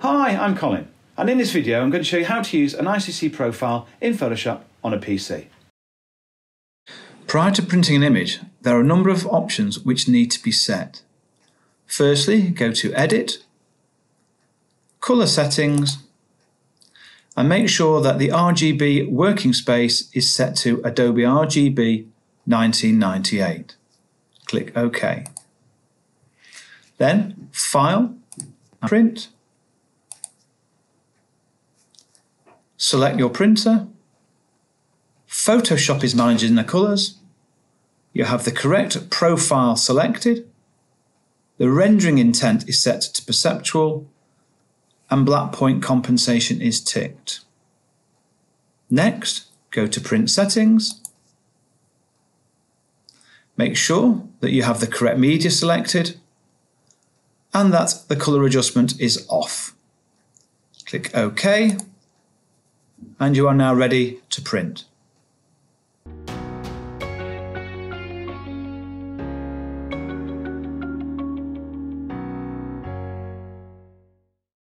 Hi, I'm Colin, and in this video I'm going to show you how to use an ICC profile in Photoshop on a PC. Prior to printing an image, there are a number of options which need to be set. Firstly, go to Edit, Colour Settings, and make sure that the RGB working space is set to Adobe RGB 1998. Click OK. Then File, Print, Select your printer. Photoshop is managing the colours. You have the correct profile selected. The rendering intent is set to perceptual and black point compensation is ticked. Next, go to print settings. Make sure that you have the correct media selected and that the colour adjustment is off. Click OK and you are now ready to print.